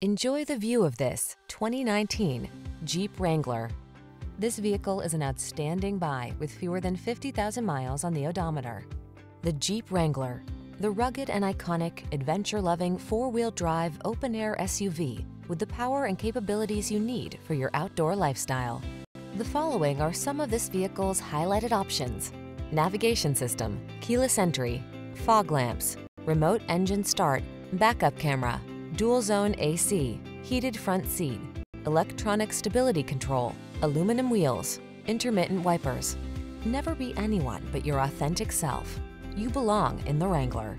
Enjoy the view of this 2019 Jeep Wrangler. This vehicle is an outstanding buy with fewer than 50,000 miles on the odometer. The Jeep Wrangler, the rugged and iconic, adventure-loving four-wheel drive open-air SUV with the power and capabilities you need for your outdoor lifestyle. The following are some of this vehicle's highlighted options. Navigation system, keyless entry, fog lamps, remote engine start, backup camera, dual zone AC, heated front seat, electronic stability control, aluminum wheels, intermittent wipers. Never be anyone but your authentic self. You belong in the Wrangler.